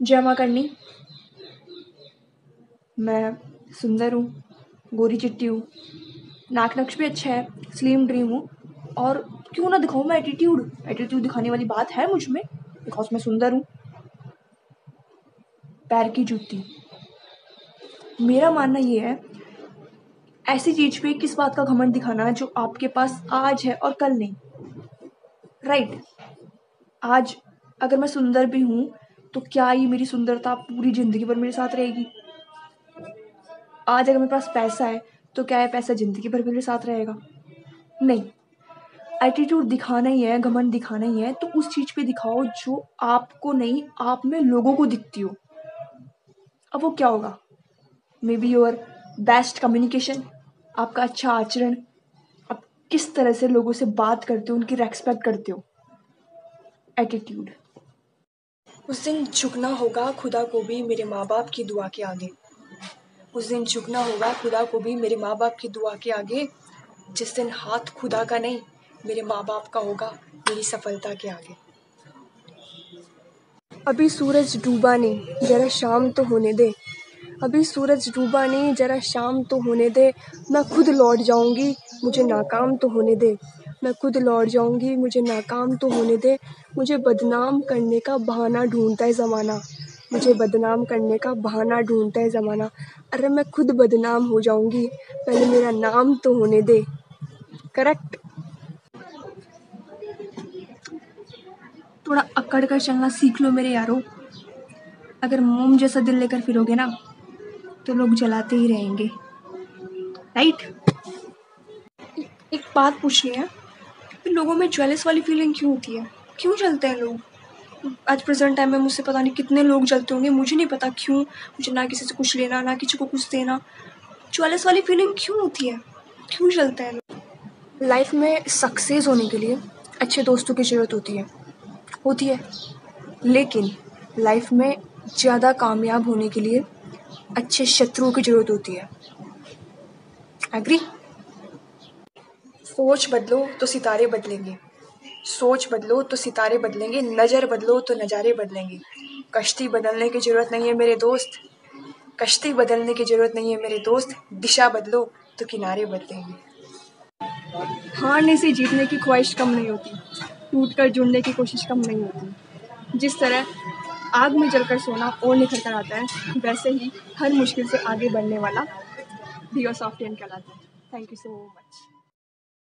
जय माँ करनी। मैं सुंदर हूँ, गोरी चिट्टी हूँ, नाक नक्श भी अच्छा है स्लिम ड्रीम हूँ। और क्यों ना दिखाऊँ मैं एटीट्यूड एटीट्यूड दिखाने वाली बात है मुझमें बिकॉज़ मैं सुंदर हूँ। पैर की जूती। मेरा मानना ये है, ऐसी चीज़ पे किस बात का घमंड दिखाना है जो आपके पास आज है और कल नहीं। Right right. आज अगर मैं सुंदर भी हूँ तो क्या ये मेरी सुंदरता पूरी ज़िंदगी भर मेरे साथ रहेगी? आज अगर मेरे पास पैसा है तो क्या ये पैसा ज़िंदगी भर मेरे साथ रहेगा? नहीं। एटीट्यूड दिखाना ही है, घमंड दिखाना ही है तो उस चीज़ पे दिखाओ जो आपको नहीं, आप में लोगों को दिखती हो। अब वो क्या होगा? May be your best communication आपका अच्छा आचरण, आप किस तरह से लोगों से बात करते हो, उनकी रेस्पेक्ट करते हो। एटीट्यूड उस दिन झुकना होगा खुदा को भी मेरे माँ बाप की दुआ के आगे। उस दिन झुकना होगा खुदा को भी मेरे माँ बाप की दुआ के आगे, जिस दिन हाथ खुदा का नहीं, मेरे माँ बाप का होगा मेरी सफलता के आगे। अभी सूरज डूबा नहीं, जरा शाम तो होने दे। अभी सूरज डूबा नहीं, जरा शाम तो होने दे। मैं खुद लौट जाऊँगी, मुझे नाकाम तो होने दे। मैं खुद लौट जाऊँगी, मुझे नाकाम तो होने दे। मुझे बदनाम करने का बहाना ढूंढता है ज़माना। मुझे बदनाम करने का बहाना ढूंढता है ज़माना। अरे मैं खुद बदनाम हो जाऊँगी, पहले मेरा नाम तो होने दे। करेक्ट थोड़ा अकड़ कर चलना सीख लो मेरे यारों। अगर मोम जैसा दिल लेकर फिरोगे ना तो लोग जलाते ही रहेंगे। राइट एक बात पूछनी है। लोगों में ज्वेलस वाली फीलिंग क्यों होती है? क्यों जलते हैं लोग? आज प्रेजेंट टाइम में मुझसे पता नहीं कितने लोग जलते होंगे, मुझे नहीं पता क्यों, मुझे ना किसी से कुछ लेना, ना किसी को कुछ देना। ज्वेलस वाली फीलिंग क्यों होती है? क्यों जलते हैं लोग? लाइफ में सक्सेस होने के लिए अच्छे दोस्तों की ज़रूरत होती है। होती है। लेकिन लाइफ में ज़्यादा कामयाब होने के लिए अच्छे शत्रुओं की ज़रूरत होती है। एग्री सोच बदलो तो सितारे बदलेंगे। सोच बदलो तो सितारे बदलेंगे, नज़र बदलो तो नज़ारे बदलेंगे। कश्ती बदलने की ज़रूरत नहीं है मेरे दोस्त। कश्ती बदलने की ज़रूरत नहीं है मेरे दोस्त। दिशा बदलो तो किनारे बदलेंगे। हारने से जीतने की ख्वाहिश कम नहीं होती। टूट कर जुड़ने की कोशिश कम नहीं होती। जिस तरह आग में जलकर सोना और निखर कर आता है, वैसे ही हर मुश्किल से आगे बढ़ने वाला डिओ सॉफ्टवेयर कहलाता है। Thank you so much